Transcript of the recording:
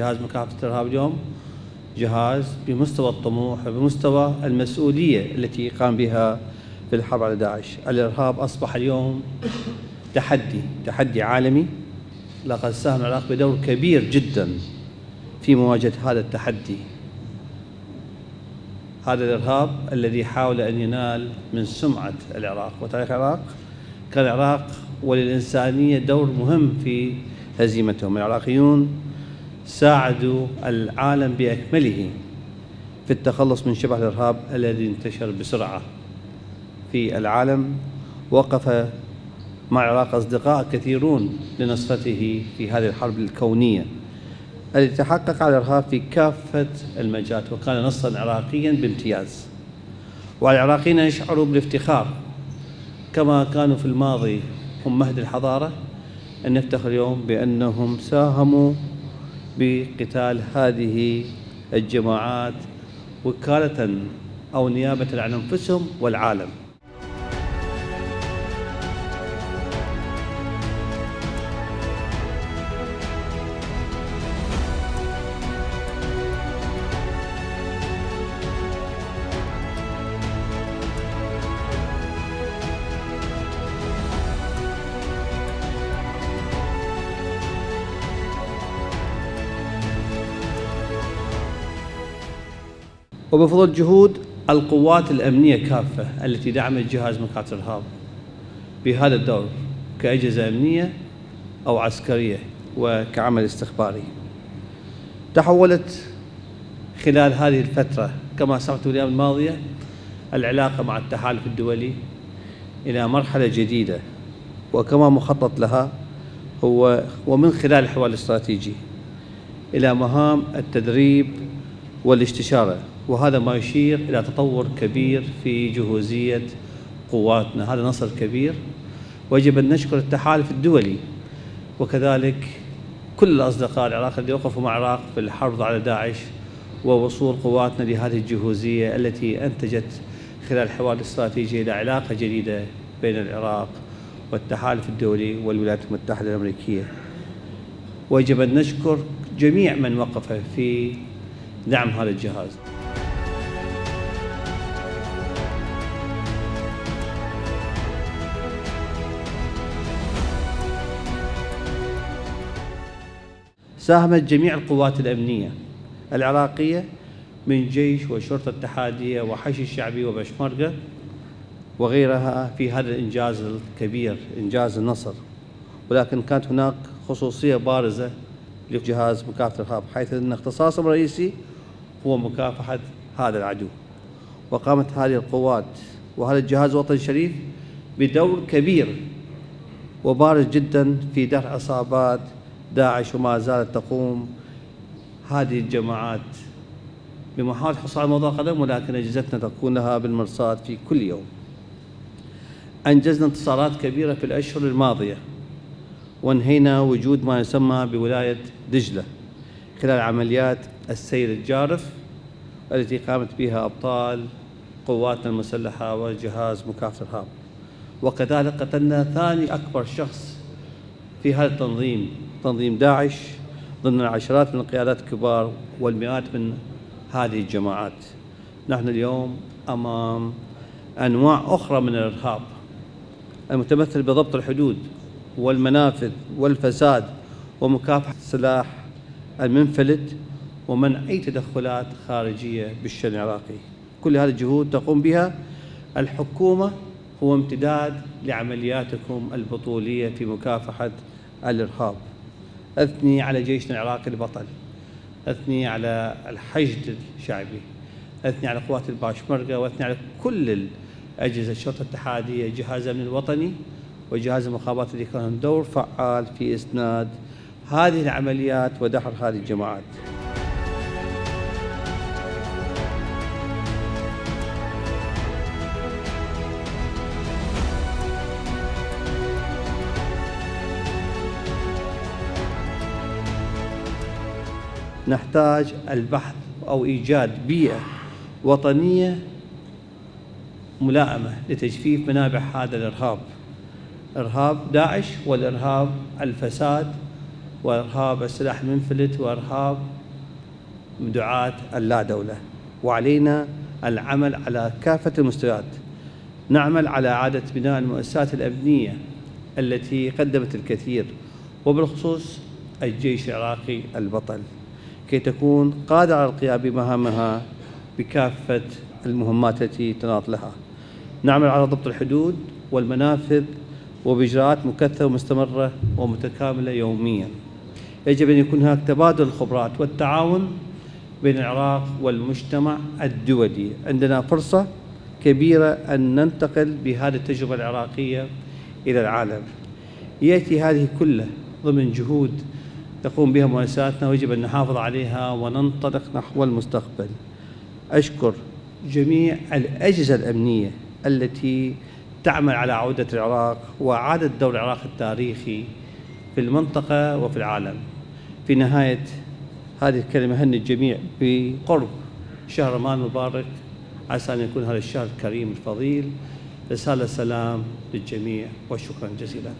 جهاز مكافحة الإرهاب اليوم جهاز بمستوى الطموح وبمستوى المسؤولية التي قام بها في الحرب على داعش. الإرهاب أصبح اليوم تحدي تحدي عالمي. لقد ساهم العراق بدور كبير جدا في مواجهة هذا التحدي. هذا الإرهاب الذي حاول أن ينال من سمعة العراق وتاريخ العراق. كان العراق وللإنسانية دور مهم في هزيمتهم. العراقيون ساعدوا العالم بأكمله في التخلص من شبه الإرهاب الذي انتشر بسرعة في العالم. وقف مع العراق أصدقاء كثيرون لنصرته في هذه الحرب الكونية التي تحقق على الإرهاب في كافة المجالات وكان نصرا عراقيا بامتياز. وعلى العراقيين أن يشعروا بالافتخار كما كانوا في الماضي هم مهد الحضارة. أن نفتخر اليوم بأنهم ساهموا بقتال هذه الجماعات وكالة أو نيابة عن أنفسهم والعالم. وبفضل جهود القوات الأمنية كافة التي دعمت جهاز مكافحة الإرهاب بهذا الدور كأجهزة أمنية أو عسكرية وكعمل استخباري. تحولت خلال هذه الفترة كما سمعت الأيام الماضية العلاقة مع التحالف الدولي إلى مرحلة جديدة وكما مخطط لها هو ومن خلال الحوار الاستراتيجي إلى مهام التدريب والاستشارة. وهذا ما يشير إلى تطور كبير في جهوزية قواتنا. هذا نصر كبير. ويجب أن نشكر التحالف الدولي وكذلك كل الأصدقاء العراق الذين وقفوا مع العراق في الحرب على داعش ووصول قواتنا لهذه الجهوزية التي أنتجت خلال الحوار الاستراتيجي إلى علاقة جديدة بين العراق والتحالف الدولي والولايات المتحدة الأمريكية. ويجب أن نشكر جميع من وقف في دعم هذا الجهاز. ساهمت جميع القوات الأمنية العراقية من جيش وشرطة اتحادية وحشي الشعبي وبشمركة وغيرها في هذا الإنجاز الكبير إنجاز النصر. ولكن كانت هناك خصوصية بارزة لجهاز مكافحة الإرهاب حيث أن اختصاصهم الرئيسي هو مكافحة هذا العدو. وقامت هذه القوات وهذا الجهاز الوطني الشريف بدور كبير وبارز جدا في درع عصابات داعش وما زالت تقوم. هذه الجماعات بمحاولة حصول موضوع قدم ولكن أجهزتنا تكون لها بالمرصاد في كل يوم. أنجزنا انتصارات كبيرة في الأشهر الماضية وانهينا وجود ما يسمى بولاية دجلة خلال عمليات السير الجارف التي قامت بها أبطال قواتنا المسلحة وجهاز مكافحة الإرهاب وكذلك قتلنا ثاني أكبر شخص في هذا التنظيم تنظيم داعش ضمن العشرات من القيادات الكبار والمئات من هذه الجماعات. نحن اليوم أمام أنواع أخرى من الإرهاب المتمثل بضبط الحدود والمنافذ والفساد ومكافحة السلاح المنفلت ومنع أي تدخلات خارجية بالشأن العراقي. كل هذه الجهود تقوم بها الحكومة هو امتداد لعملياتكم البطولية في مكافحة الإرهاب. أثني على جيشنا العراقي البطل. أثني على الحشد الشعبي. أثني على قوات الباشمركة. وأثني على كل أجهزة الشرطة الاتحادية جهاز الأمن الوطني وجهاز المخابرات اللي كان دور فعال في إسناد هذه العمليات ودحر هذه الجماعات. نحتاج البحث أو إيجاد بيئة وطنية ملائمة لتجفيف منابع هذا الإرهاب. إرهاب داعش والإرهاب الفساد وإرهاب السلاح المنفلت وإرهاب دعاة اللا دولة وعلينا العمل على كافة المستويات. نعمل على إعادة بناء المؤسسات الأمنية التي قدمت الكثير وبالخصوص الجيش العراقي البطل. كي تكون قادرة على القيام بمهامها بكافة المهمات التي تناط لها. نعمل على ضبط الحدود والمنافذ وبإجراءات مكثفة ومستمرة ومتكاملة يوميا. يجب أن يكون هناك تبادل الخبرات والتعاون بين العراق والمجتمع الدولي. عندنا فرصة كبيرة أن ننتقل بهذه التجربة العراقية إلى العالم. يأتي هذه كلها ضمن جهود تقوم بها مؤسساتنا ويجب أن نحافظ عليها وننطلق نحو المستقبل. أشكر جميع الأجهزة الأمنية التي تعمل على عودة العراق وإعادة دور العراق التاريخي في المنطقة وفي العالم. في نهاية هذه الكلمة هني الجميع بقرب شهر رمضان المبارك عسى أن يكون هذا الشهر الكريم الفضيل. رسالة سلام للجميع وشكرا جزيلا.